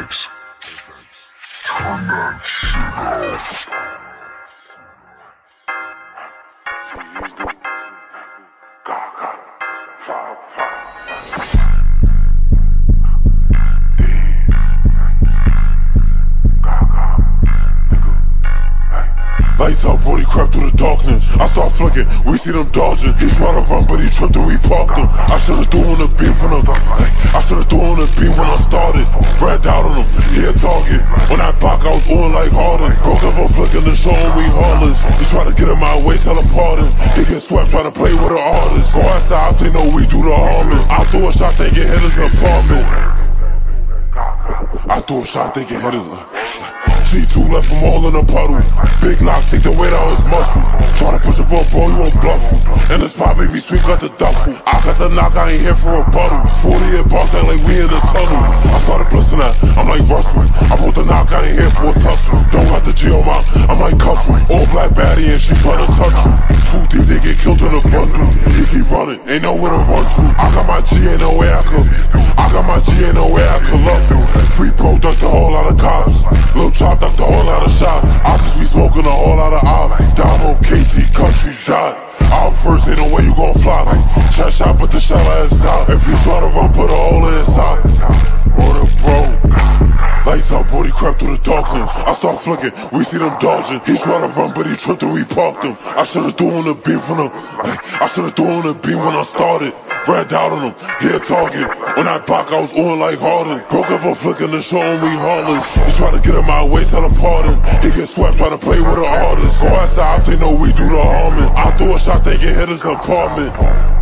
Apex. Turn that shit up. Lights out, Brody crept through the darkness. I start flicking, we see them dodging. He tried to run, but he tripped and we parked him. I should've threw on the beam from him. I should've threw on the beam when I started. Red target. When I back, I was on like Harden. Broke up on flicking the show and we heartless. He try to get in my way, tell him pardon. He get swept, try to play with an artist. Go ask the house, they know we do the harming. I threw a shot, they get hit his apartment. I threw a shot, they get hit his G2 left him all in a puddle. Big knock, take the weight out his muscle. Try to push a ball, bro, you won't bluff him. And the spot, baby, sweet got the duffel. I got the knock, I ain't here for a bottle. 40 at boss, act like we in the tunnel. I started I'm like Russell. I put the knock, I ain't here for a tussle. Don't got the G on my, I might cuff him. All black baddie and she try to touch you. Full deep, they get killed in a bundle. He keep running, ain't nowhere to run to. I got my G, ain't no way I could. I got my G, ain't no way I could love you. Free pro, duck the whole lot of cops. Lil Chop, duck the whole lot of shots. I just be smoking a whole lot of ops. Damo, KT, country, dot. Out first, ain't no way you gon' fly. Like, chest shot, put the shell ass out. If you try to run, put start flicking, we see them dodging. He tried to run, but he tripped and we parked him. I should've threw on the beam from him. I should've threw on the beam when I started. Red out on him, he a target. When I back, I was on like Harden. Broke up a flicking the show and we heartless. He tried to get in my way, tell him pardon. He get swept, try to play with an artist. Go the ops, they know we do the harming. I threw a shot, they get hit his apartment.